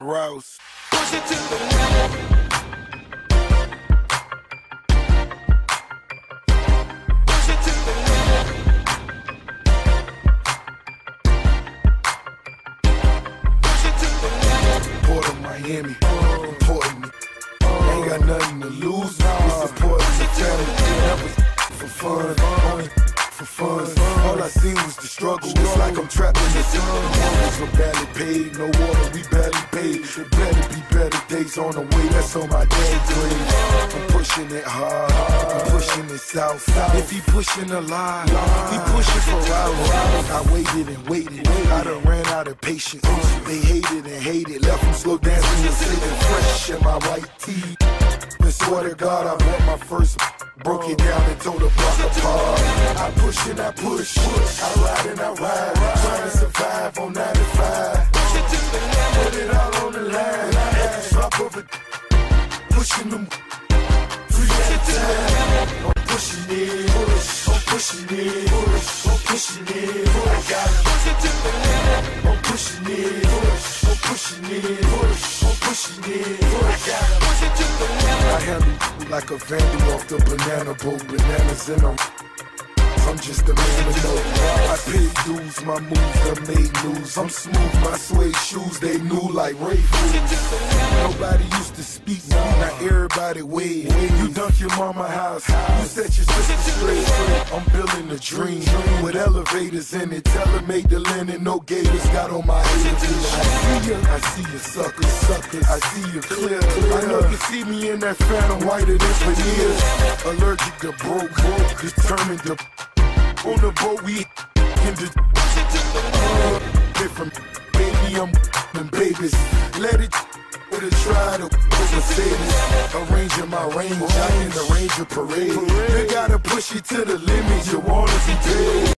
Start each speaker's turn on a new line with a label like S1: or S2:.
S1: Rouse.
S2: Push it to the limit. Push it to the limit. Push it to the limit.
S1: Port of Miami. Important. Ain't got nothing to lose. It's important to family. Never for fun. Only I seen was the struggle. It's like I'm trapped in the sun. Were barely paid. No water, we barely paid. There better be better days on the way. That's on my dad's grave. I'm pushing it hard. I'm pushing it south. If he pushing a lie, he pushing for hours. I waited and waited. I done ran out of patience. They hated and hated. Left them slow dancing and sitting fresh in my white tee. And swear to God, I bought my first. Broke it down and told the block I push. push. I ride and I ride. Trying to survive on 95. Put it all on the line. At the drop of it. Pushing them. Three at a time. I'm pushing it. Push. I'm pushing it. Push. I'm pushing it. Push. I got it.
S2: Push it to the limit.
S1: I'm pushing it. Push. I'm pushing it. Push. I'm pushing it. Push. I got it.
S2: Push it to the limit.
S1: I handle like a vandal off the banana boat, bananas in them. I'm just a man know. I paid dues, my moves that made news. I'm smooth, my suede shoes, they new like Ray Nobody used to speak, now everybody wave. You dunk your mama house, you set your sister straight. I'm building a dream with elevators in it. Tell make the linen, no gators got on my head. I see you, I see you suckers, suckers. I see you clear. I know you see me in that phantom whiter than veneers. Allergic to broke, broke, determined to. On the boat, we in the different. Baby, I'm and babies. Let it with a try to Mercedes. Arranging my range, I in the Ranger parade. You gotta push it to the limit, you wanna be.